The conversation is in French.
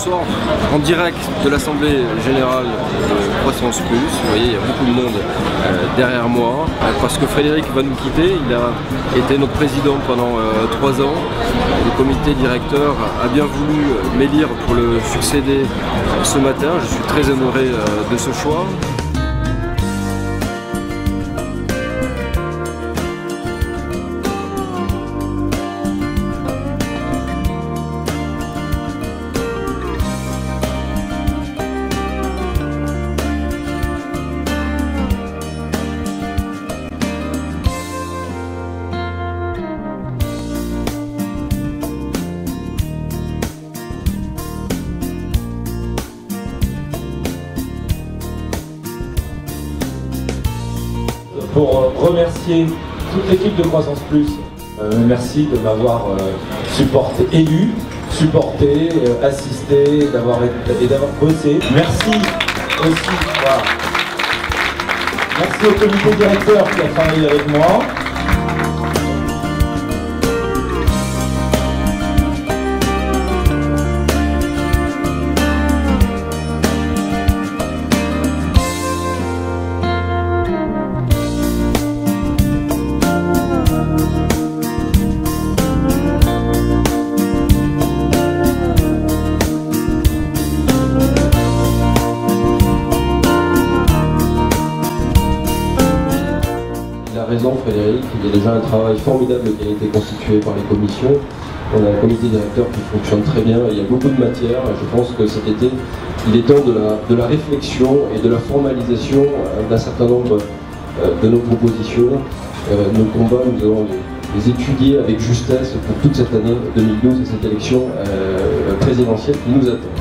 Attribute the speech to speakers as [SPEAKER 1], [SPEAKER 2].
[SPEAKER 1] sort en direct de l'Assemblée Générale de Croissance Plus. Vous voyez, il y a beaucoup de monde euh, derrière moi, euh, parce que Frédéric va nous quitter. Il a été notre président pendant euh, trois ans. Le comité directeur a bien voulu m'élire pour le succéder ce matin. Je suis très honoré de ce choix.
[SPEAKER 2] Pour euh, remercier toute l'équipe de Croissance Plus. Euh, merci de m'avoir euh, supporté, élu, supporté, assisté d'avoir et d'avoir bossé. Merci aussi. Merci au comité directeur qui a travaillé avec moi.
[SPEAKER 1] Raison Frédéric, il y a déjà un travail formidable qui a été constitué par les commissions. On a un comité directeur qui fonctionne très bien, il y a beaucoup de matière. Je pense que cet été, il est temps de la, de la réflexion et de la formalisation d'un certain nombre euh, de nos propositions. Euh, nos combats, nous allons les, étudier avec justesse pour toute cette année 2012 et cette élection euh, présidentielle qui nous attend.